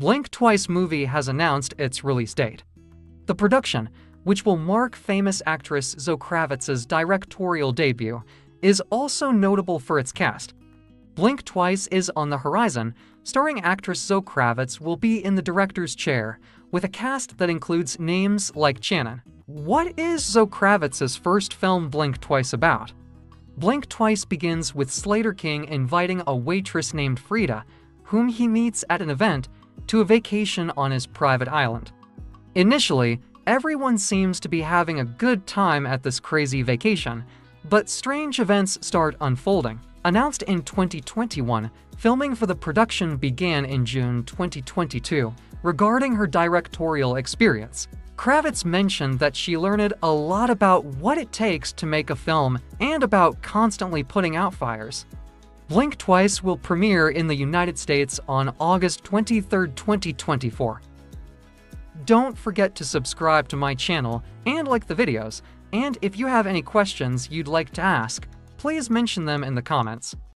Blink Twice movie has announced its release date. The production, which will mark famous actress Zoe Kravitz's directorial debut, is also notable for its cast. Blink Twice is on the horizon, starring actress Zoe Kravitz will be in the director's chair, with a cast that includes names like Channing. What is Zoe Kravitz's first film Blink Twice about? Blink Twice begins with Slater King inviting a waitress named Frida, whom he meets at an event, to a vacation on his private island. Initially, everyone seems to be having a good time at this crazy vacation, but strange events start unfolding. Announced in 2021, filming for the production began in June 2022. Regarding her directorial experience, Kravitz mentioned that she learned a lot about what it takes to make a film and about constantly putting out fires. Blink Twice will premiere in the United States on August 23, 2024. Don't forget to subscribe to my channel and like the videos, and if you have any questions you'd like to ask, please mention them in the comments.